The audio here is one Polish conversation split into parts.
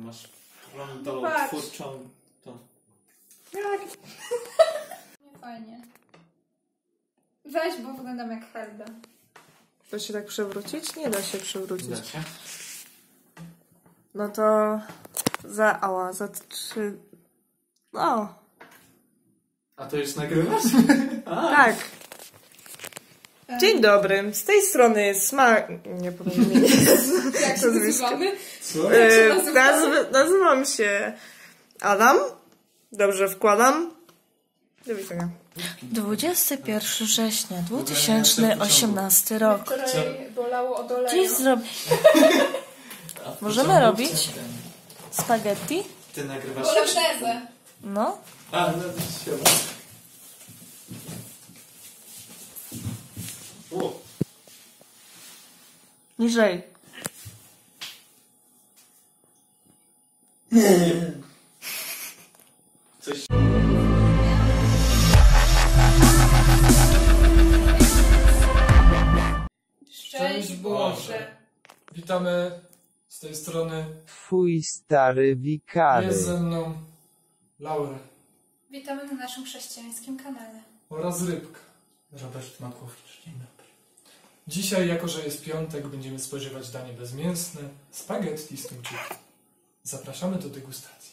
masz No prądową, patrz. twórczą... To. Nie fajnie. Weź, bo wyglądam jak Helda. Da się tak przewrócić? Nie da się przewrócić. Da się? No to za ała, za trzy... No, A to już nagrywasz? tak. Dzień dobry, z tej strony jest smak... Nie powiem imienia. Jak się nazywamy? Co? Jak się E, nazywamy? nazw- nazywam się Adam. Dobrze wkładam. Do widzenia. 21 września 2018 rok. Wczoraj bolało. Dziś w Możemy robić? Spaghetti? Ty nagrywasz... Bolognese. No. A, no to świetnie. Niżej. coś... Szczęść Boże. Witamy z tej strony. Twój stary wikary. Jest ze mną Laura Witamy na naszym chrześcijańskim kanale. oraz Rybka. Robert Makłowicz, dzień dobry. Dzisiaj, jako że jest piątek, będziemy spożywać danie bezmięsne spaghetti z tuńczykiem. Zapraszamy do degustacji.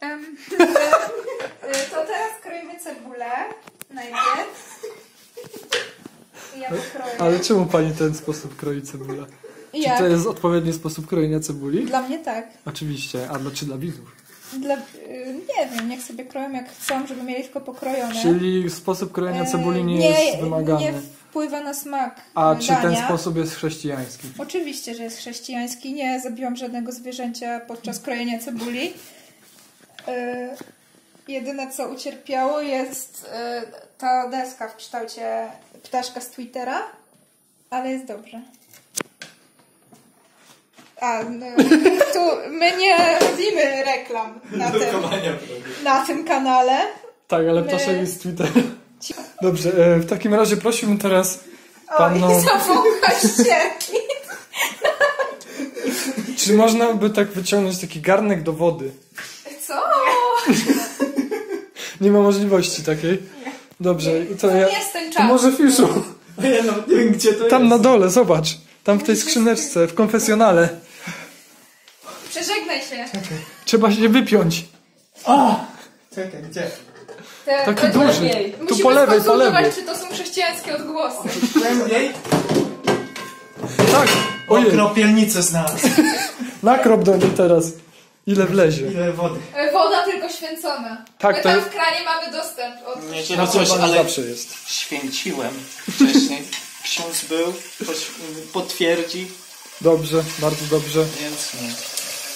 Em, e, to teraz kroimy cebulę. Najpierw. Ja pokroję. Ale czemu pani ten sposób kroi cebulę? Jak? Czy to jest odpowiedni sposób krojenia cebuli? Dla mnie tak. Oczywiście, a dla, czy dla widzów? Dla, y, nie wiem, niech sobie kroją jak chcą, żeby mieli tylko pokrojone. Czyli sposób krojenia E, cebuli nie, jest wymagany. Nie wpływa na smak A e, czy dania. ten sposób jest chrześcijański? Oczywiście, że jest chrześcijański. Nie zabiłam żadnego zwierzęcia podczas krojenia cebuli. E, jedyne, co ucierpiało, jest e, ta deska w kształcie ptaszka z Twittera, ale jest dobrze. A, no, tu my nie robimy reklam na tym, na tym kanale. Tak, ale My- ptaszek jest z Twittera. Dobrze, e, w takim razie prosiłbym teraz O, Panu- i zapomniałeś ścierki. Czy można by tak wyciągnąć taki garnek do wody? Co? Nie ma możliwości takiej? Dobrze, i to To ja... jest ten czas. może Fiszu, Ja no, nie wiem gdzie to tam jest. na dole, zobacz. Tam w tej skrzyneczce, w konfesjonale. Się. Trzeba się wypiąć. Czekaj, gdzie? Te, Taki duży. Musimy Tu po lewej, po lewej. czy to są chrześcijańskie odgłosy. Głębiej? Tak, O, ojej, kropielnicę znalazł. nakrop do niej teraz. Ile wlezie. Ile wody. E, Woda tylko święcona. Tak, My to tam jest- w kranie mamy dostęp. Od... Nie, Na no coś, ale zawsze jest. święciłem wcześniej. Ksiądz był, potwierdzi, Dobrze, bardzo dobrze. więc nie.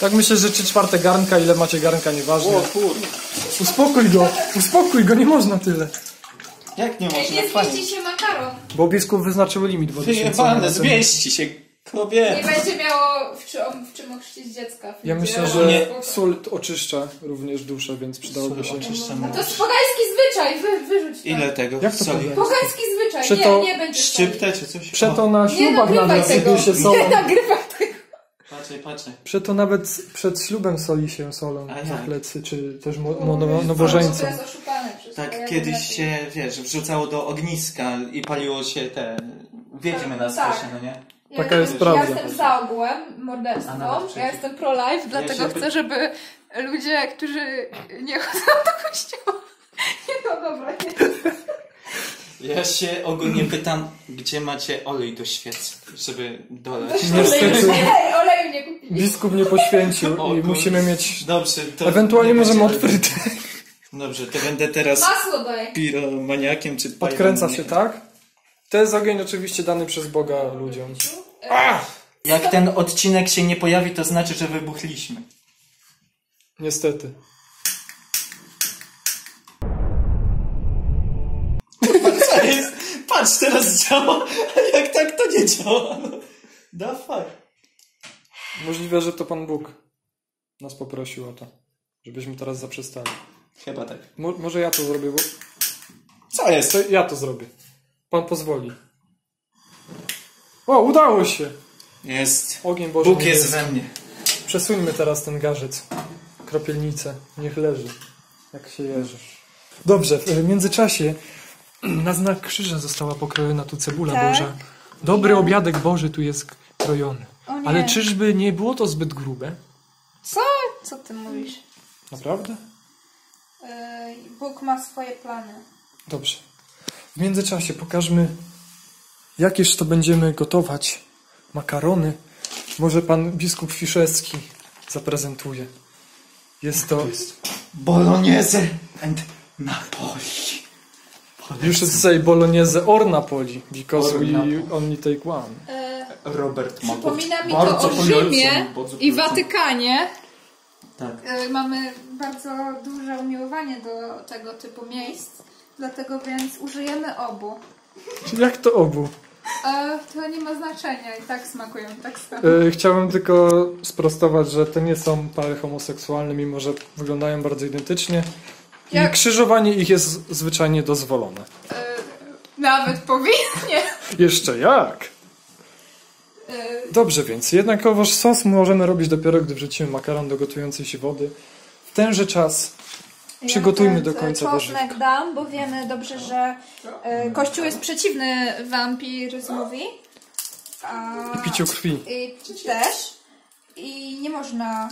Tak myślę, że trzy czwarte garnka, ile macie garnka, nieważne. O kurde. Uspokój go, uspokój go, nie można tyle. Jak nie Ej, można? Nie Fajnie. zmieści się makaron. Bo biskup wyznaczył limit wody święconej Wyjebane, na ten- zmieści się. Nie Kobieta. będzie miało w czym, w czym ochrzcić dziecka. Ja myślę, że Nie. sól oczyszcza również duszę, więc przydałoby się. A mu. to jest pogański zwyczaj, Wy, wyrzuć to. Ile tego? Jak to Soli? Pogański zwyczaj, Przeto- nie, nie będzie soli. Szczyptę czy coś? Przeto O, na ślubach nagrywaj nawet tego. Nie nagrywaj tego. Patrzaj, patrzaj. Przeto nawet przed ślubem soli się solą A za jak? plecy, czy też mo- No, To nowożeńcom. ja Tak kiedyś się, wiesz, wrzucało do ogniska i paliło się te wiedźmy na Tak. skosie, no nie? Ja Taka jest ja prawda. jestem za ogółem morderstwo. Nawet przeciw. Ja jestem pro-life, dlatego się chcę, by- żeby ludzie, którzy nie chodzą do kościoła... Nie, no dobra, nie. Ja się ogólnie pytam, gdzie macie olej do świec, żeby dolać. Niestety Ej, oleju nie kupili. biskup nie poświęcił O, i musimy mieć... Dobrze, to... Ewentualnie nie możemy będzie-. Dobrze, to będę teraz Masło daj. piromaniakiem czy Podkręca się, pyromaniakiem. tak? To jest ogień oczywiście dany przez Boga ludziom. Jak ten odcinek się nie pojawi, to znaczy, że wybuchliśmy. Niestety. Patrz, teraz działa, a jak tak, to nie działa. Da fuck. Możliwe, że to Pan Bóg nas poprosił o to, żebyśmy teraz zaprzestali. Chyba tak. Mo- może ja to zrobię, bo Co jest? to ja to zrobię. Pan pozwoli. O, udało się! Jest. Ogień Boży Bóg nie jest we mnie. Przesuńmy teraz ten garzyc. Kropielnicę. Niech leży. Jak się jeży. Dobrze, w międzyczasie na znak krzyża została pokrojona tu cebula Tak. Boża. Dobry obiadek Boży tu jest krojony. Ale czyżby nie było to zbyt grube? Co? Co ty mówisz? Naprawdę? Yy, Bóg ma swoje plany. Dobrze. W międzyczasie pokażmy, jakież to będziemy gotować makarony. Może pan biskup Fiszewski zaprezentuje. Jest to... Bolognese and Napoli. You should say bolognese or Napoli, because Or we Napoli. only take one. Yy, Robert ma Przypomina mi bardzo to o Rzymie i. Watykanie. Tak. Yy, Mamy bardzo duże umiłowanie do tego typu miejsc, dlatego więc użyjemy obu. Czyli jak to obu? E, to nie ma znaczenia i tak smakują tak samo. E, chciałem tylko sprostować, że to nie są pary homoseksualne, mimo że wyglądają bardzo identycznie. I Jak- krzyżowanie ich jest zwyczajnie dozwolone. E, nawet powinnie. Jeszcze jak? E, Dobrze, więc jednakowoż sos możemy robić dopiero, gdy wrzucimy makaron do gotującej się wody. W tenże czas Przygotujmy ja do ten końca warzywka. dam, bo wiemy dobrze, że e, Kościół jest przeciwny wampiryzmowi. A, i piciu krwi. I też. I nie można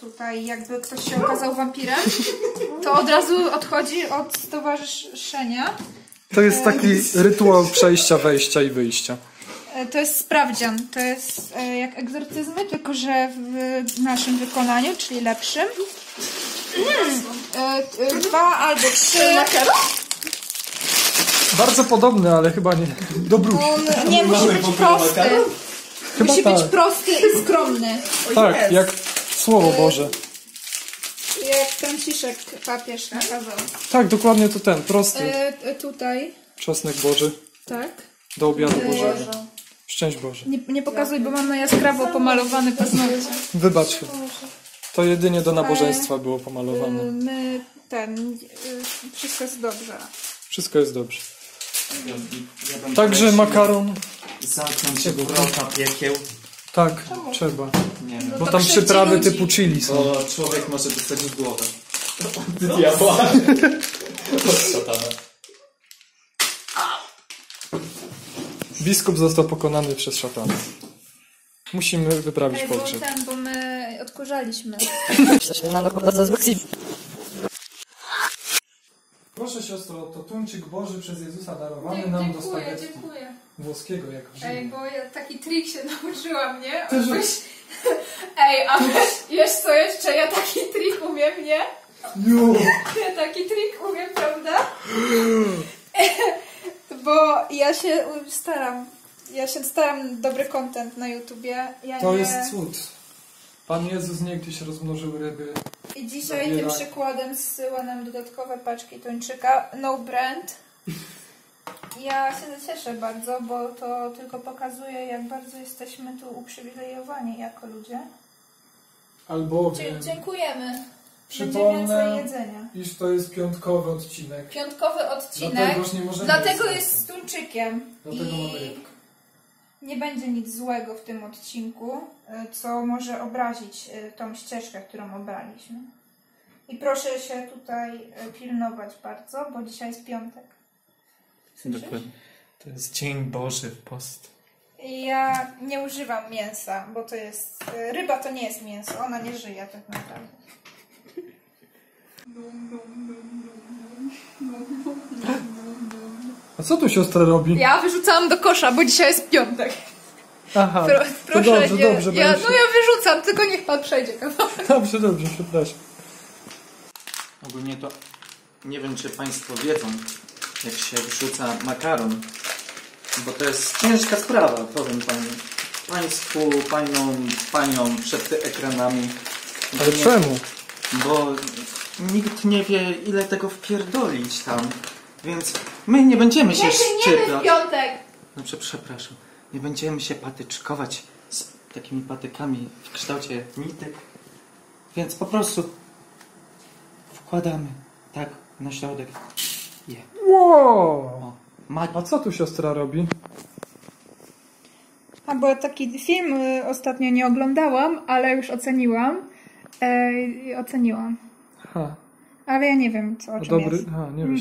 tutaj, jakby ktoś się okazał wampirem, to od razu odchodzi od stowarzyszenia. To jest taki rytuał przejścia, wejścia i wyjścia. E, To jest sprawdzian. To jest e, jak egzorcyzmy, tylko że w naszym wykonaniu, czyli lepszym. E, e, Dwa albo trzy. Bardzo podobny, ale chyba nie. Dobry. On nie musi być prosty. Chyba Musi tak. być prosty i skromny. Tak, jak Słowo Boże. Jak Franciszek papież nakazał. Tak, dokładnie to ten, prosty. E, e, tutaj. Czosnek Boży Tak. do obiadu E, Bożego. Szczęść Boże. Nie, nie pokazuj, bo mam na jaskrawo pomalowany paznokcie. Wybacz. To jedynie do nabożeństwa było pomalowane. Y, My ten. y, Wszystko jest dobrze. Wszystko jest dobrze. Ja Także makaron. Zamknąć się w wrota piekieł. Tak, trzeba. Nie wiem. Bo No to tam krzywdzi przyprawy ludzi. typu chili są. Bo człowiek może dostać w głowę. Od diabła. Od szatana. Biskup został pokonany przez szatana. Musimy wyprawić Ej, bo pogrzeb. ten, bo my odkurzaliśmy. Proszę siostro, to tuńczyk Boży przez Jezusa darowany nam do spaghetti dziękuję. włoskiego jak w Ej, bo ja taki trik się nauczyłam, nie? Też- Byś... Ej, a wiesz, wiesz co jeszcze? Ja taki trik umiem, nie? Jo! Ja taki trik umiem, prawda? Bo ja się staram. Ja się staram dobry content na YouTubie. Ja To nie... jest cud. Pan Jezus niegdyś rozmnożył ryby. I dzisiaj tym Zabierak. przykładem zsyła nam dodatkowe paczki tuńczyka. No brand. Ja się cieszę bardzo, bo to tylko pokazuje, jak bardzo jesteśmy tu uprzywilejowani jako ludzie. Dzie- dziękujemy. Przypomnę- iż to jest piątkowy odcinek. Piątkowy odcinek. Dlategoż nie możemy Dlatego jest z tuńczykiem. Dlatego mamy I rybkę. Nie będzie nic złego w tym odcinku, y, co może obrazić y, tą ścieżkę, którą obraliśmy. I proszę się tutaj y, pilnować bardzo, bo dzisiaj jest piątek. Słyszysz? Dokładnie. To jest Dzień Boży w post. Ja nie używam mięsa, bo to jest. Ryba to nie jest mięso, ona nie żyje tak naprawdę. A co tu siostra robi? Ja wyrzucałam do kosza, bo dzisiaj jest piątek. Aha, Pro, to proszę dobrze, nie. dobrze. ja, no ja wyrzucam, tylko niech pan przejdzie kawałek. Dobrze, dobrze, przepraszam. Ogólnie to nie wiem, czy Państwo wiedzą, jak się wrzuca makaron. Bo to jest ciężka sprawa, powiem Pani. Państwu, Paniom, Paniom przed ekranami. Ale Nie- czemu? Bo nikt nie wie, ile tego wpierdolić tam. Więc my nie będziemy się w szczypać. piątek. Znaczy, przepraszam. Nie będziemy się patyczkować z takimi patykami w kształcie nitek. Więc po prostu wkładamy tak na środek. Je. Wow! O, ma... A co tu siostra robi? A bo taki film y, ostatnio nie oglądałam, ale już oceniłam. E, i oceniłam. Aha, Ale ja nie wiem, co o czym dobry. jest. Aha, nie wiesz.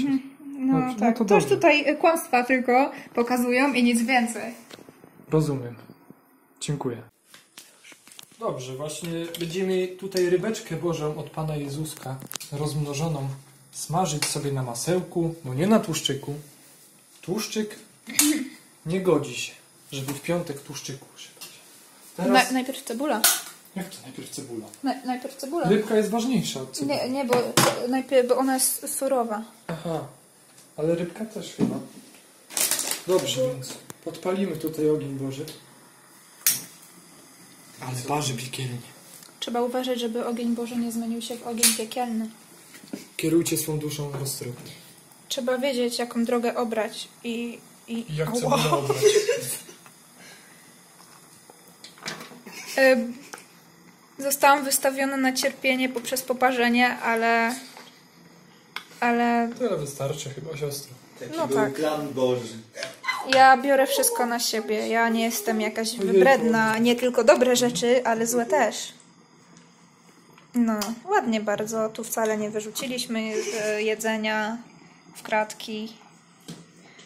No Dobrze, no tak, to to już tutaj y, kłamstwa tylko pokazują i nic więcej. Rozumiem. Dziękuję. Dobrze, właśnie będziemy tutaj rybeczkę Bożą od Pana Jezuska rozmnożoną smażyć sobie na masełku, no nie na tłuszczyku. Tłuszczyk nie godzi się, żeby w piątek tłuszczyku używać. Teraz, najpierw cebula. jak to najpierw cebula? najpierw cebula. Rybka jest ważniejsza od cebuli. Nie, nie, bo najpierw, bo ona jest surowa. Aha, ale rybka też chyba. Dobrze, więc podpalimy tutaj ogień Boży. Ale parzy piekielnie. Trzeba uważać, żeby ogień Boży nie zmienił się w ogień piekielny. Kierujcie swą duszą roztropnie. Trzeba wiedzieć, jaką drogę obrać i... i... I jak Ała. cebulę obrać? Zostałam wystawiona na cierpienie poprzez poparzenie, ale... Ale Tyle wystarczy chyba, siostro. Taki No był tak. plan Boży. ja biorę wszystko na siebie. Ja nie jestem jakaś wybredna. Nie tylko dobre rzeczy, ale złe też. No, ładnie bardzo. Tu wcale nie wyrzuciliśmy y, jedzenia w kratki.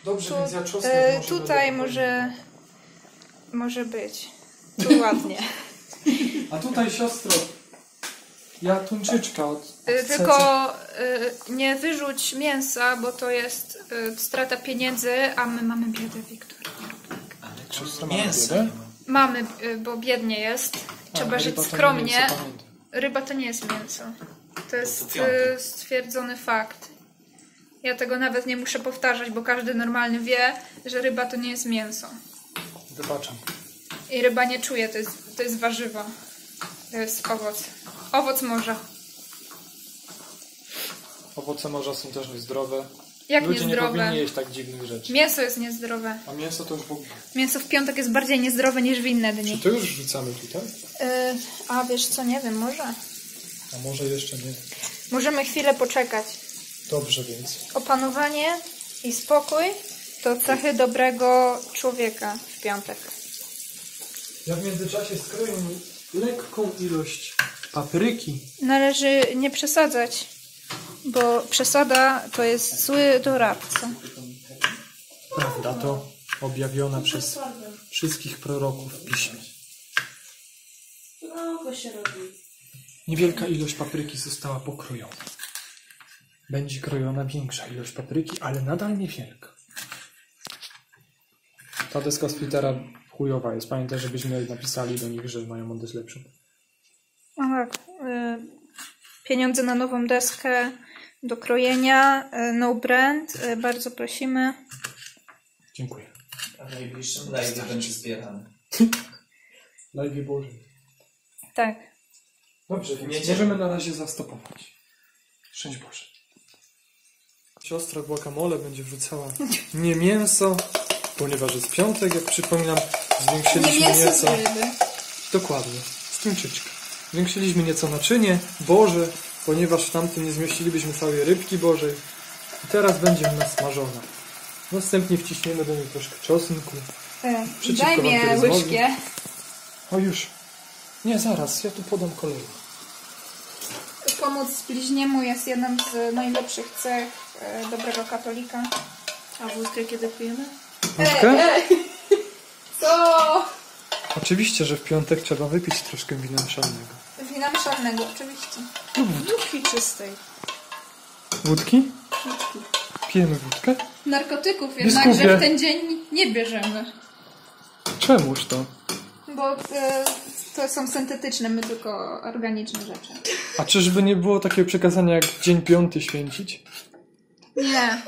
Dobrze, Tu, więc ja czosnek e, może tutaj może może być. Tu ładnie. A tutaj, siostro, ja tuńczyczka od... E, Tylko e, nie wyrzuć mięsa, bo to jest e, strata pieniędzy, a my mamy biedę, Wiktor. Ale ma mięso. Mamy, e, bo biednie jest. A, Trzeba żyć to skromnie. mięso. Ryba to nie jest mięso. To jest stwierdzony fakt. Ja tego nawet nie muszę powtarzać, bo każdy normalny wie, że ryba to nie jest mięso. Wybaczam. I ryba nie czuje, to jest, to jest warzywo. To jest owoc. Owoc morza. Owoce morza są też niezdrowe. Jak Ludzie nie niezdrowe? powinni jeść tak dziwnych rzeczy. Mięso jest niezdrowe. A mięso to już w ogóle. Mięso w piątek jest bardziej niezdrowe niż w inne Czy dni. to już wrzucamy tutaj? Yy, a wiesz co, nie wiem, może. A może jeszcze nie. Możemy chwilę poczekać. Dobrze więc. Opanowanie i spokój to cechy dobrego człowieka w piątek. Ja w międzyczasie skroję lekką ilość papryki. Należy nie przesadzać, bo przesada to jest zły doradca. Prawda to objawiona przez wszystkich proroków w piśmie. Niewielka ilość papryki została pokrojona. Będzie krojona większa ilość papryki, ale nadal niewielka. Ta deska z Twittera chujowa jest. Pamiętaj, żebyśmy napisali do nich, że mają oddać lepszą. No tak. y, Pieniądze na nową deskę do krojenia. y, No brand. y, Bardzo prosimy. Dziękuję. A w najbliższym live będzie zbierany. Live Boże. Tak. Dobrze, więc możemy na razie zastopować. Szczęść Boże. Siostra guacamole będzie wrzucała nie mięso, ponieważ jest piątek, jak przypominam, zwiększyliśmy nieco... ryby. Dokładnie, z tuńczyczka. Zwiększyliśmy nieco naczynie Boże, ponieważ w tamtym nie zmieścilibyśmy całej rybki Bożej. I teraz będzie ona smażona. Następnie wciśniemy do niej troszkę czosnku. E, Daj mi wampiryzmowi. łyżkę. O już. Nie, zaraz, ja tu podam kolejną. Pomóc bliźniemu jest jednym z najlepszych cech e, dobrego katolika. A wódkę kiedy pijemy? Wódkę? Co? Oczywiście, że w piątek trzeba wypić troszkę wina mszalnego. Wina mszalnego, oczywiście. Wódki czystej. Wódki? Pijemy wódkę? Narkotyków jednakże w ten dzień nie bierzemy. Czemuż to? Bo e, to są syntetyczne, my tylko organiczne rzeczy. A czyżby nie było takiego przekazania jak dzień piąty święcić? Nie.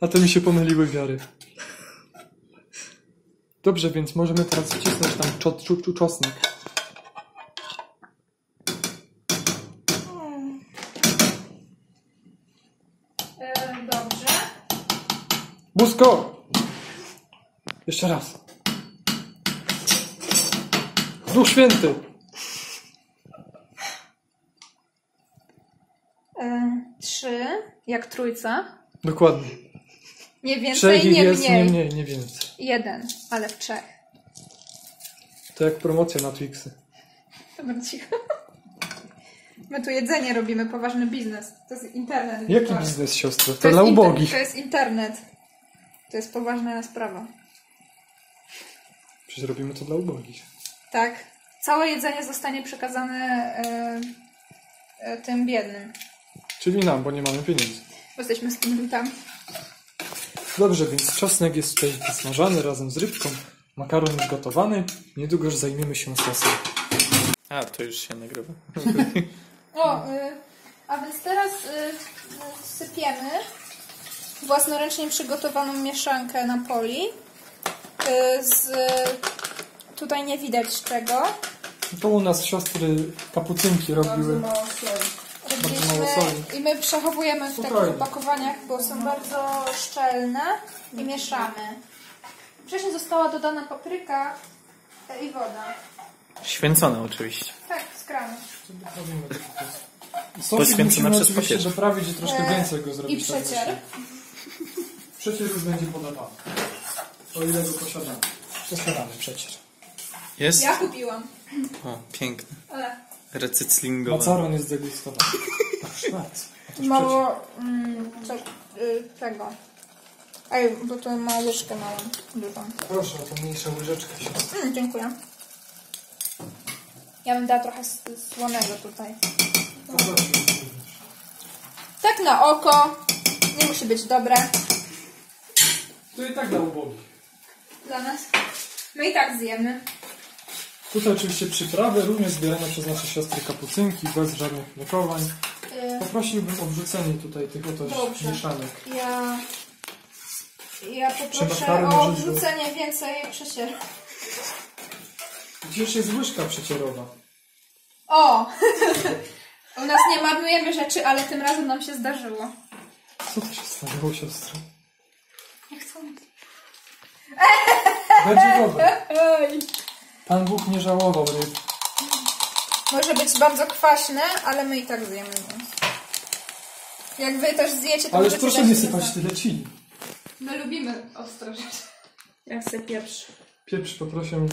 A to mi się pomyliły wiary. Dobrze, więc możemy teraz wcisnąć tam czo, czo, czo, czosnek. E, dobrze. Busko! Jeszcze raz. Duch Święty! E, trzy, jak trójca. Dokładnie. Nie więcej, Trzech nie jest, mniej. nie mniej, nie więcej. Jeden, ale w trzech. To jak promocja na Twixy. Dobra, cicho. My tu jedzenie robimy, poważny biznes. To jest internet. Jaki biznes, siostro? To, To dla ubogich. To jest internet. To jest poważna sprawa. Przecież robimy to dla ubogich. Tak. Całe jedzenie zostanie przekazane e, e, tym biednym. Czyli nam, bo nie mamy pieniędzy. Bo jesteśmy studentami. Dobrze, więc czosnek jest tutaj wysmażany razem z rybką. Makaron już gotowany. Niedługo już zajmiemy się sosem. A, to już się nagrywa. O, y, a więc teraz y, y, sypiemy własnoręcznie przygotowaną mieszankę na poli. Y, z, tutaj nie widać czego. To u nas siostry kapucynki robiły. Mało. Robiliśmy i my przechowujemy w takich opakowaniach, bo są bardzo szczelne i mieszamy. Wcześniej została dodana papryka i woda. Święcone oczywiście. Tak, z kranu. Sosik Poświęcone musimy przez oczywiście papież. doprawić i troszkę E, więcej go zrobić. I przecier. Przecier już będzie podawany. O ile go posiadamy. Posiadamy przecier. Jest? Ja kupiłam, O, piękny. ale Recyclingowy. Macaron jest degustowany. To mało mm, co, y, tego. Ej, bo to ma łyżkę małą, dużą. Proszę o tą mniejszą łyżeczkę siostro. Mm, dziękuję. Ja bym dała trochę s- słonego tutaj. Poproszę. Tak na oko. Nie musi być dobre To i tak dla ubogich. dla nas. My i tak zjemy. Tutaj oczywiście przyprawy, również zbierane przez nasze siostry kapucynki, bez żadnych lekowań. Y, Poprosiłbym o wrzucenie tutaj tych oto Dobrze. mieszanek. Ja, ja poproszę o do- wrzucenie więcej przecież. Gdzież jest łyżka przecierowa? O! U nas nie marnujemy rzeczy, ale tym razem nam się zdarzyło. Co to się stało, siostro? Będzie woda. Pan Bóg nie żałował ryb. Może być bardzo kwaśne, ale my i tak zjemy. Jak wy też zjecie, to Ależ proszę nie sypać tyle chili. My lubimy ostre rzeczy. Ja chcę pieprz. Pieprz poproszę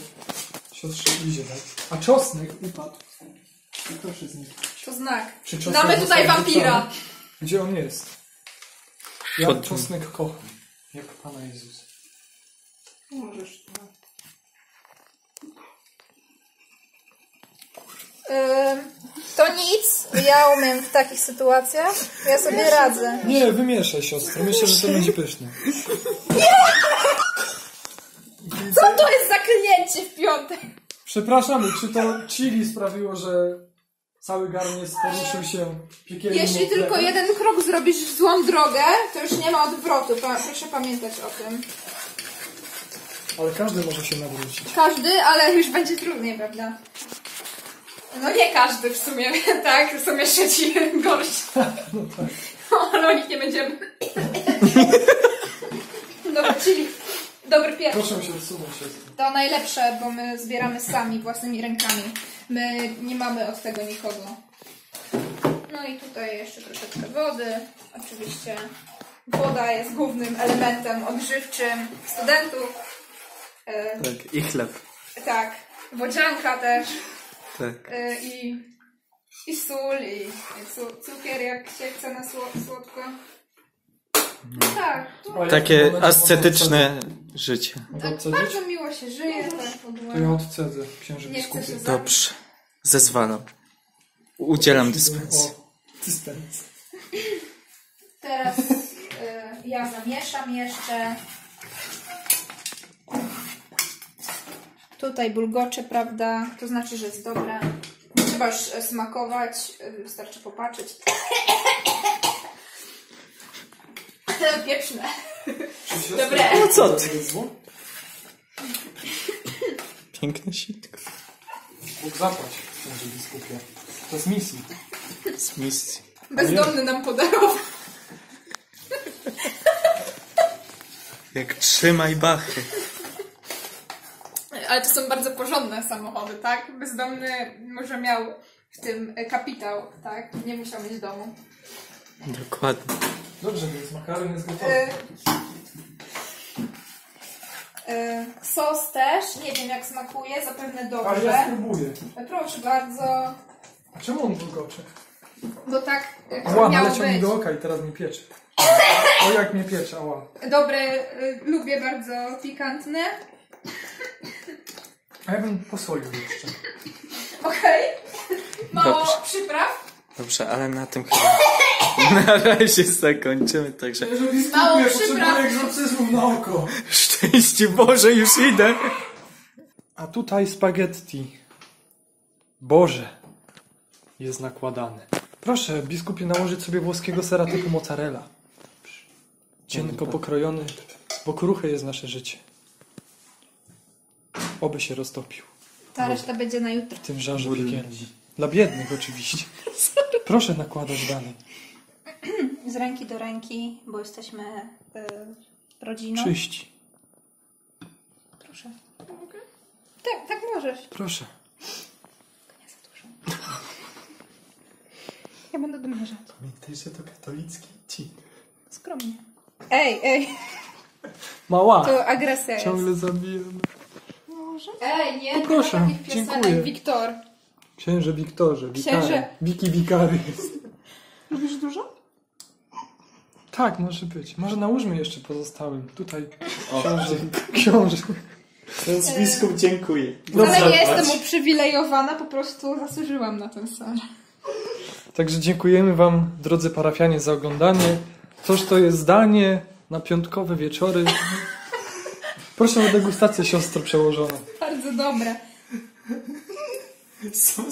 siostrze Izie dać. A czosnek upadł. I proszę z nim. To znak. Czy czosnek Mamy tutaj wampira. Gdzie on jest? Ja Pod- czosnek kocham. Jak Pana Jezus. Możesz. no. To nic. Ja umiem w takich sytuacjach. Ja sobie radzę. Nie, wymieszaj siostro. Myślę, że to będzie pyszne. Co to jest za klnięcie w piątek? Przepraszamy, czy to chili sprawiło, że cały garniec poruszył się piekielnym Jeśli tylko jeden krok zrobisz w złą drogę, to już nie ma odwrotu. Proszę pamiętać o tym. Ale każdy może się nawrócić. Każdy, ale już będzie trudniej, prawda? No nie każdy w sumie, tak? Są jeszcze ci gorsi. No tak. No, ale o nich nie będziemy. Dobra, czyli dobry pierwszy. Proszę się odsunąć. To najlepsze, bo my zbieramy sami, własnymi rękami. My nie mamy od tego nikogo. No i tutaj jeszcze troszeczkę wody. Oczywiście woda jest głównym elementem odżywczym studentów. E, Tak, i chleb. tak, wodzianka też. Tak. E, I, i sól, i, i cu- cukier, jak się chce na sło- słodko. Tak, to, Takie ascetyczne życie. Tak bardzo miło się żyje. To ja odcedzę, księże Nie chcę biskupie. się Dobrze. Zezwalam. Udzielam dyspensji. O, dyspens. Teraz y, ja zamieszam jeszcze. Tutaj bulgocze, prawda? To znaczy, że jest dobre. Nie Trzeba już e, smakować, y, wystarczy popatrzeć. Pieprzne. Dobre. No co ty? Piękne sitko. Bóg zapłać, księże biskupie. To jest misji. Z misji. Bezdomny nam podarował. Jak trzymaj bachy. Ale to są bardzo porządne samochody, tak? Bezdomny może miał w tym e, kapitał, tak? Nie musiał mieć domu. Dokładnie. Dobrze, więc makaron jest gotowy. Y, E, sos też, nie wiem jak smakuje, zapewne Ale dobrze. ja spróbuję. Proszę bardzo, Czemu on bulgocze? bo tak e, Ała, miało naleciał mi być. do oka i teraz mi piecze. O, jak mnie piecze, ała. Dobre, e, lubię bardzo pikantne. A ja bym posolił jeszcze. Okej. Mało Dobrze. przypraw. Dobrze, ale na tym chyba na razie zakończymy, także Jeżeli Mało skupię, przypraw. potrzebuję egzorcyzmów na oko. szczęście Boże, już idę. A tutaj spaghetti. Boże, jest nakładane. Proszę, biskupie, nałożyć sobie włoskiego sera typu mozzarella. Cienko pokrojony, bo kruche jest nasze życie. Oby się roztopił Ta reszta będzie na jutro. w tym żarze piekielnym. Dla biednych oczywiście. Proszę nakładać dalej. Z ręki do ręki, bo jesteśmy e, rodziną. Czyści. Proszę. Tak, tak możesz. Proszę. Nie za dużo. Ja będę domierzać. Pamiętaj, że to katolicki ci. Skromnie. Ej, ej, Mała. to agresja jest. Ciągle zabijamy. Ej, nie, Poproszę, nie ma takich piosenek. dziękuję. Wiktor. Księże Wiktorze, wikary. Księże. Wiki wikary. Lubisz dużo? Tak, może być. Może nałóżmy jeszcze pozostałym. Tutaj książę. książę. Więc biskup dziękuję. Ale nie jestem uprzywilejowana, po prostu zasłużyłam na ten ser. Także dziękujemy Wam, drodzy parafianie, za oglądanie. Toż to jest zdanie na piątkowe wieczory. Proszę o degustację siostro przełożona. Bardzo dobre. Są.